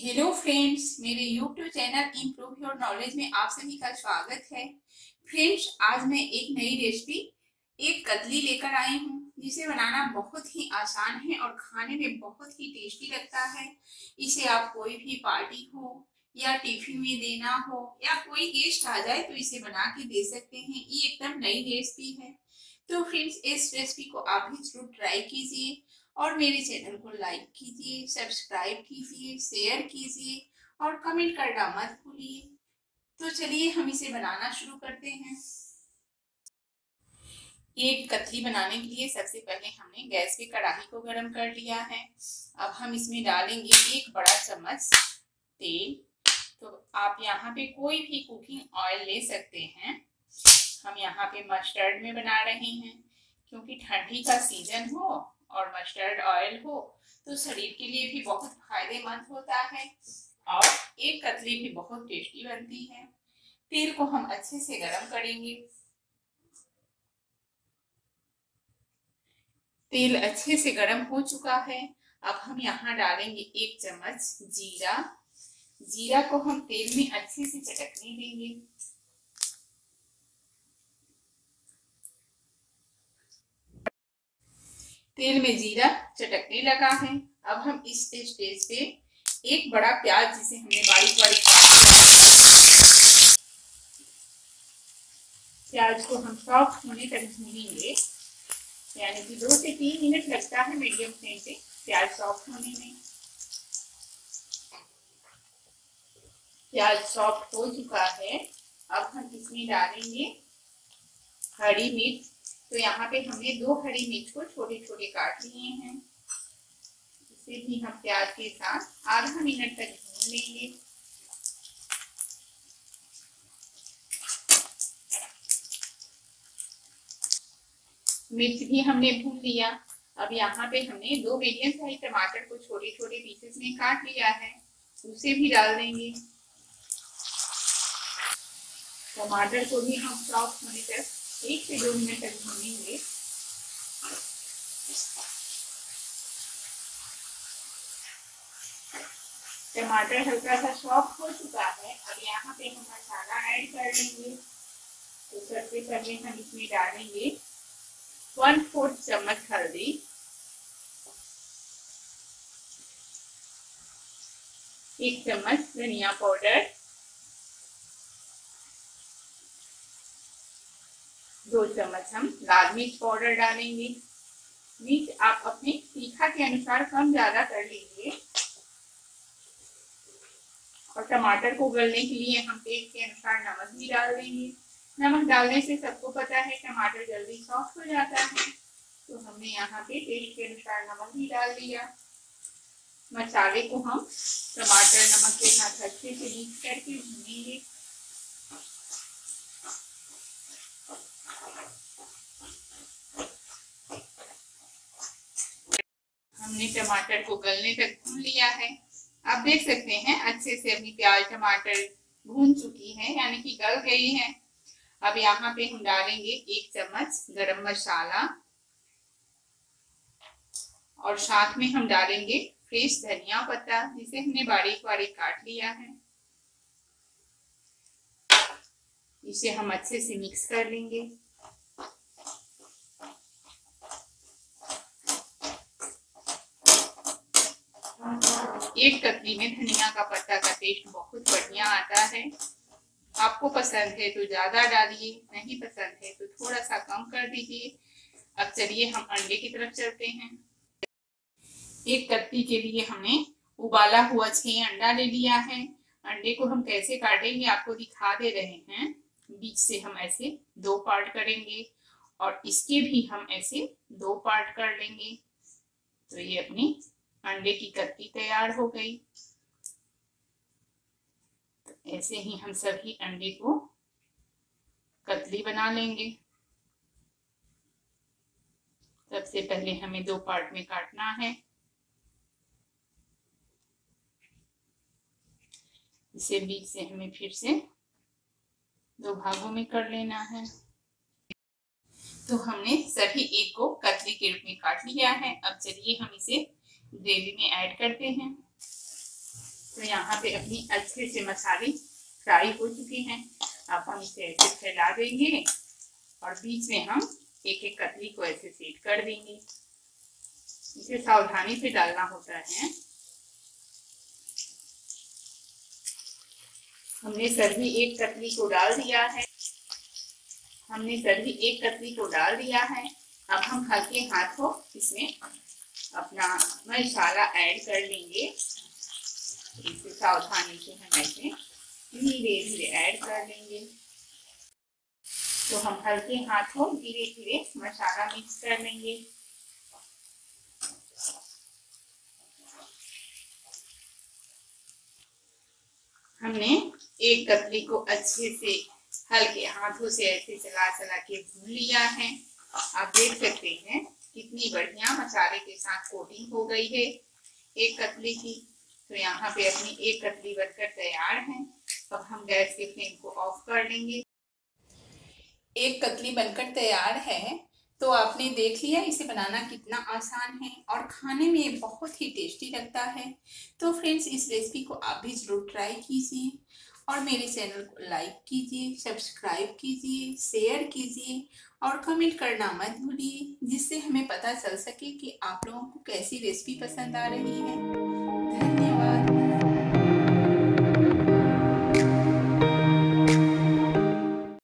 Hello friends मेरे YouTube channel improve your knowledge में आप सभी का स्वागत है। फ्रेंड्स आज मैं एक नई रेसिपी एक कतली लेकर आई हूँ, जिसे बनाना बहुत ही आसान है और खाने में बहुत ही टेस्टी लगता है। इसे आप कोई भी पार्टी हो, या टिफ़िन में देना हो, या कोई गेस्ट आ जाए तो इसे बना के दे सकते हैं। ये एकदम नई रेसिपी है। तो फ्रेंड्स इस रेसिपी को आप भी ज़रूर ट्राई कीजिए। और मेरे चैनल को लाइक कीजिए सब्सक्राइब कीजिए शेयर कीजिए और कमेंट करना मत भूलिए। तो चलिए हम इसे बनाना शुरू करते हैं। एक कतली बनाने के लिए सबसे पहले हमने गैस पे कढ़ाई को गर्म कर लिया है। अब हम इसमें डालेंगे एक बड़ा चम्मच तेल। तो आप यहाँ पे कोई भी कुकिंग ऑयल ले सकते हैं। हम यहाँ पे मस्टर्ड में बना रहे हैं, क्योंकि ठंडी का सीज़न हो और मस्टर्ड ऑयल हो तो शरीर के लिए भी बहुत फ़ायदेमंद होता है और एक कतली भी बहुत टेस्टी बनती है। तेल को हम अच्छे से गरम करेंगे। तेल अच्छे से गरम हो चुका है। अब हम यहाँ डालेंगे एक चम्मच जीरा। जीरा को हम तेल में अच्छे से चटकने देंगे। तेल में जीरा चटकने लगा है। अब हम इस स्टेज पे एक बड़ा प्याज जिसे हमने बारीक बारीक प्याज को हम सॉफ्ट होने तक भूनेंगे। यानी कि दो से तीन मिनट लगता है मीडियम फ्लेम पे प्याज सॉफ्ट होने में। प्याज सॉफ्ट हो चुका है। अब हम इसमें डालेंगे हरी मिर्च। तो यहाँ पे हमने दो हरी मिर्च को छोटे छोटे काट लिए हैं। इसे भी हम प्याज के साथ आधा मिनट तक भून लेंगे। मिर्च भी हमने भून लिया। अब यहाँ पे हमने दो मीडियम साइज़ टमाटर को छोटे छोटे पीसेस में काट लिया है। उसे भी डाल देंगे। टमाटर को भी हम सॉफ्ट होने तक एक से दो मिनट तक भूनेंगे टमाटर हल्का सा सॉफ्ट हो चुका है। अब यहाँ पे हम मसाला ऐड कर लेंगे। तो सबसे पहले हम इसमें डालेंगे। वन फोर्थ चम्मच हल्दी। एक चम्मच धनिया पाउडर। दो चम्मच हम लाल मिर्च पाउडर डालेंगे। मिर्च आप अपने तीखा के अनुसार कम ज़्यादा कर लीजिए। और टमाटर को गलने के लिए हम पेट के अनुसार नमक भी डाल देंगे। नमक डालने से सबको पता है टमाटर जल्दी सॉफ्ट हो जाता है। तो हमने यहाँ पे टेस्ट के अनुसार नमक भी डाल दिया। मसाले को हम टमाटर, नमक के साथ अच्छे से मिक्स करके भूनेंगे। हमने टमाटर को गलने तक भून लिया है। आप देख सकते हैं, अच्छे से अपनी प्याज, टमाटर भून चुकी है, यानी कि गल गई है। अब यहाँ पे हम डालेंगे एक चम्मच गरम मसाला। और साथ में हम डालेंगे फ्रेश धनिया पत्ता, जिसे हमने बारीक बारीक काट लिया है। इसे हम अच्छे से मिक्स कर लेंगे। एक कतली में धनिया का पत्ता का टेस्ट बहुत बढ़िया आता है। आपको पसंद है तो ज़्यादा डालिए, नहीं पसंद है तो थोड़ा सा कम कर दीजिए। अब चलिए हम अंडे की तरफ़ चलते हैं। एक कत्ती के लिए हमने उबाला हुआ छह अंडा ले लिया है। अंडे को हम कैसे काटेंगे आपको दिखा दे रहे हैं। बीच से हम ऐसे दो पार्ट करेंगे और इसके भी हम ऐसे दो पार्ट कर लेंगे। तो ये अपनी अंडे की कत्ती तैयार हो गई। तो ऐसे ही हम सभी अंडे को कतली बना लेंगे। सबसे पहले हमें दो पार्ट में काटना है। इसे बीच से हमें फिर से दो भागों में कर लेना है। तो हमने सभी एक को कतली के रूप में काट लिया है। अब चलिए हम इसे ग्रेवी में ऐड करते हैं। तो यहाँ पे अपनी अच्छे से मसाले फ्राई हो चुके हैं। अब हम इसे ऐसे फैला देंगे और बीच में हम एक एक कतली को ऐसे सेट कर देंगे। इसे सावधानी से डालना होता है। हमने सभी एक कतली को डाल दिया है। हमने सभी एक कतली को डाल दिया है। अब हम हल्के हाथों इसमें अपना मसाला ऐड कर लेंगे। इसे सावधानी से हम ऐसे धीरे धीरे ऐड कर लेंगे। तो हम हल्के हाथों धीरे धीरे मसाला मिक्स कर लेंगे। हमने एक कतली को अच्छे से, हल्के हाथों से ऐसे चला चला के भून लिया है। आप देख सकते हैं। कितनी बढ़िया मसाले के साथ कोटिंग हो गई है। एक कतली की तो यहाँ पे अपनी एक कतली बनकर तैयार है। अब हम गैस के फ्लेम को ऑफ़ कर लेंगे। एक कतली बनकर तैयार है तो आपने देख लिया इसे बनाना कितना आसान है और खाने में बहुत ही टेस्टी लगता है। तो फ्रेंड्स इस रेसिपी को आप भी ज़रूर ट्राई कीजिए। और मेरे चैनल को लाइक कीजिए, सब्सक्राइब कीजिए, शेयर कीजिए और कमेंट करना मत भूलिए, जिससे हमें पता चल सके कि आप लोगों को कैसी रेसिपी पसंद आ रही है।